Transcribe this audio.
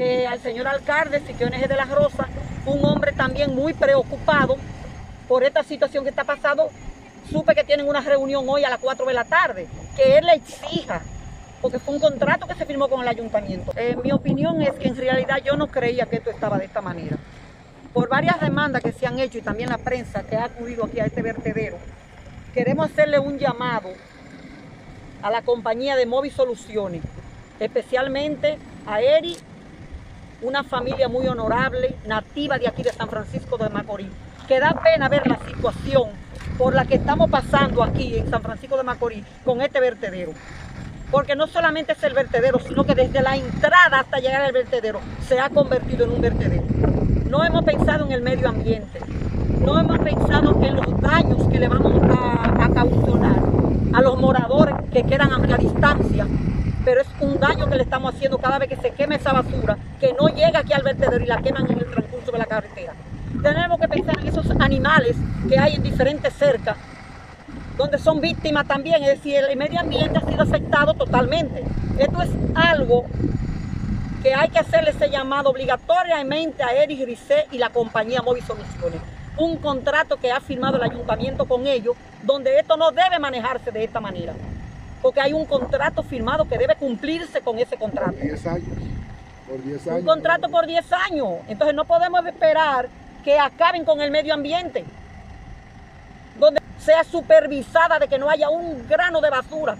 al señor alcalde Siquiones de las Rosas, un hombre también muy preocupado por esta situación que está pasando. Supe que tienen una reunión hoy a las 4 de la tarde, que él le exija, porque fue un contrato que se firmó con el ayuntamiento. Eh, mi opinión es que en realidad yo no creía que esto estaba de esta manera. Por varias demandas que se han hecho y también la prensa que ha acudido aquí a este vertedero, queremos hacerle un llamado a la compañía de Móvil Soluciones, especialmente a Eri, una familia muy honorable, nativa de aquí de San Francisco de Macorís, que da pena ver la situación por la que estamos pasando aquí en San Francisco de Macorís con este vertedero. Porque no solamente es el vertedero, sino que desde la entrada hasta llegar al vertedero se ha convertido en un vertedero. No hemos pensado en el medio ambiente, no hemos pensado en los daños que le vamos a, a causar a los moradores que quedan a una distancia, pero es un daño que le estamos haciendo cada vez que se quema esa basura, que no llega aquí al vertedero y la queman en el transcurso de la carretera. Tenemos que pensar en esos animales que hay en diferentes cercas, donde son víctimas también, es decir, el medio ambiente ha sido afectado totalmente. Esto es algo que hay que hacerle ese llamado obligatoriamente a Eric Grisé y la compañía Móvil Soluciones un contrato que ha firmado el ayuntamiento con ellos, donde esto no debe manejarse de esta manera. Porque hay un contrato firmado que debe cumplirse con ese contrato. Por 10 años. Por 10 años. Un contrato por 10 años. Entonces no podemos esperar que acaben con el medio ambiente. Donde sea supervisada de que no haya un grano de basura